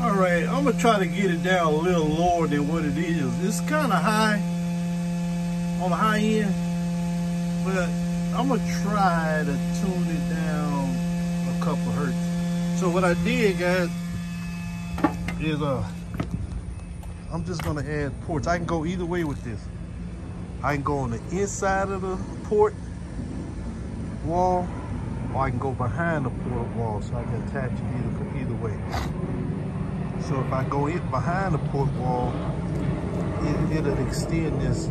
All right, I'm gonna try to get it down a little lower than what it is. It's kind of high on the high end, but I'm gonna try to tune it down a couple hertz. So what I did, guys, is uh, I'm just gonna add ports. I can go either way with this. I can go on the inside of the port wall, or I can go behind the port wall, so I can attach it either either way. So if I go in behind the port wall, it, it'll extend this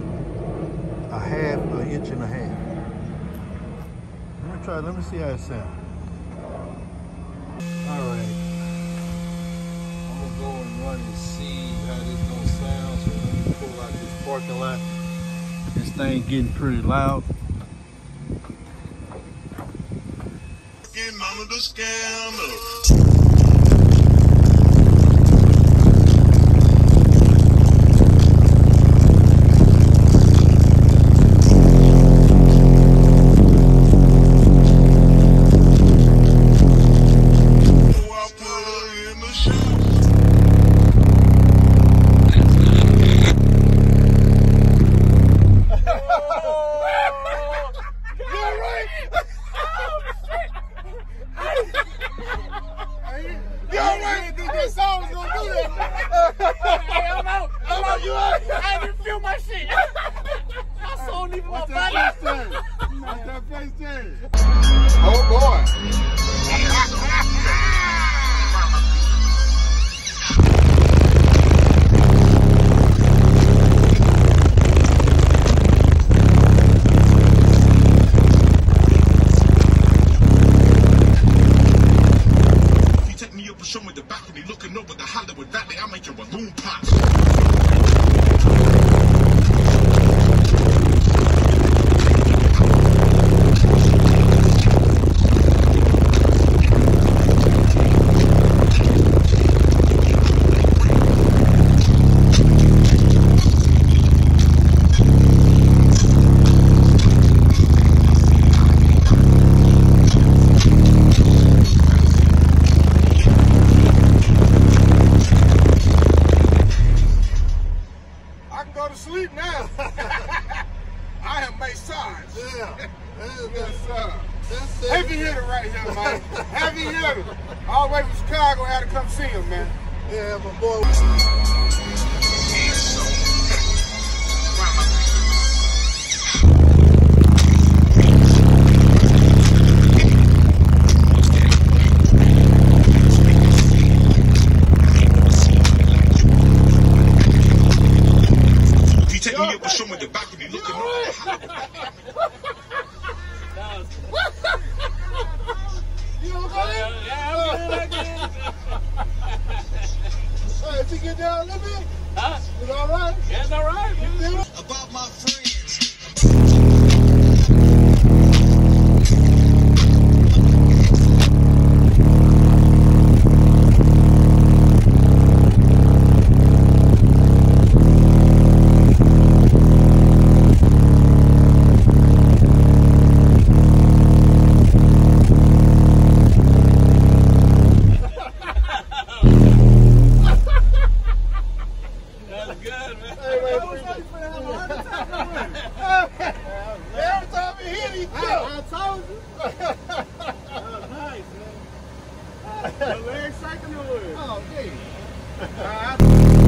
a half, an inch and a half. Let me try, let me see how it sounds. All right. I'm gonna go and run and see how this gonna sound. So let me pull out this parking lot. This thing getting pretty loud. None of the scandal. You out? I didn't feel my shit. I saw even my What's body. that face change? What's that face change? Oh boy. I have made signs. Yeah. Yes, sir. That's. Heavy hitter right here, man. Heavy hitter. All the way from Chicago, I had to come see him, man. Yeah, my boy. You take me up and show me the back of me looking over the Hollywood You know what Yeah, I'm good. I'm good. Hey, if you get down a little bit, Huh? it's all right. Yeah, it's all right. He hit, he jumped. I told you. Nice, man. The leg shaking the wood. Oh, yeah.